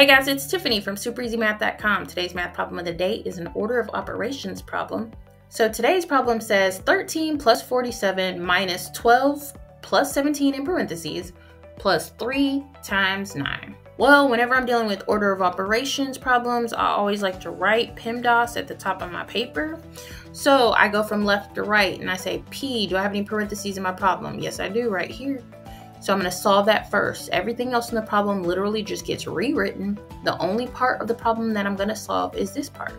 Hey guys, it's Tiffany from supereasymath.com. Today's math problem of the day is an order of operations problem. So today's problem says 13 plus 47 minus 12 plus 17 in parentheses plus 3 times 9. Well, whenever I'm dealing with order of operations problems, I always like to write PEMDAS at the top of my paper. So I go from left to right and I say, P, do I have any parentheses in my problem? Yes, I do right here. So I'm going to solve that first. Everything else in the problem literally just gets rewritten. The only part of the problem that I'm going to solve is this part.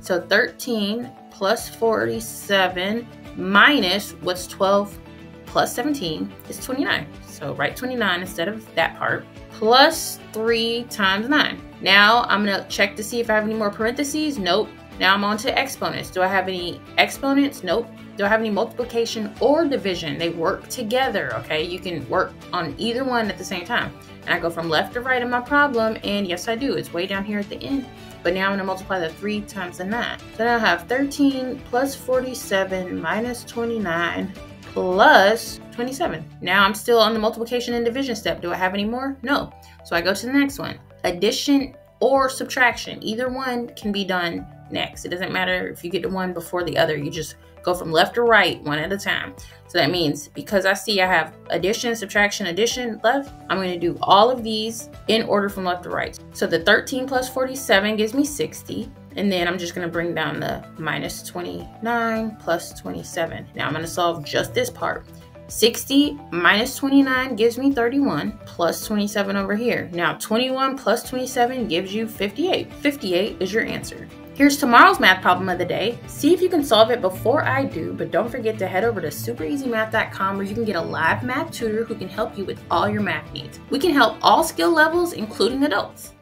So 13 plus 47 minus what's 12 plus 17 is 29. So write 29 instead of that part. Plus 3 times 9. Now I'm going to check to see if I have any more parentheses. Nope. Now I'm on to exponents. Do I have any exponents? Nope. Do I have any multiplication or division? They work together, okay? You can work on either one at the same time. And I go from left to right in my problem, and yes, I do. It's way down here at the end. But now I'm going to multiply the 3 times the 9. So now I have 13 plus 47 minus 29 plus 27. Now I'm still on the multiplication and division step. Do I have any more? No. So I go to the next one. Addition or subtraction. Either one can be done next. It doesn't matter if you get the one before the other. You just go from left to right, one at a time. So that means because I see I have addition, subtraction, addition left, I'm going to do all of these in order from left to right. So the 13 plus 47 gives me 60. And then I'm just going to bring down the minus 29 plus 27. Now I'm going to solve just this part. 60 minus 29 gives me 31 plus 27 over here. Now 21 plus 27 gives you 58. 58 is your answer. Here's tomorrow's math problem of the day. See if you can solve it before I do, but don't forget to head over to supereasymath.com where you can get a live math tutor who can help you with all your math needs. We can help all skill levels, including adults.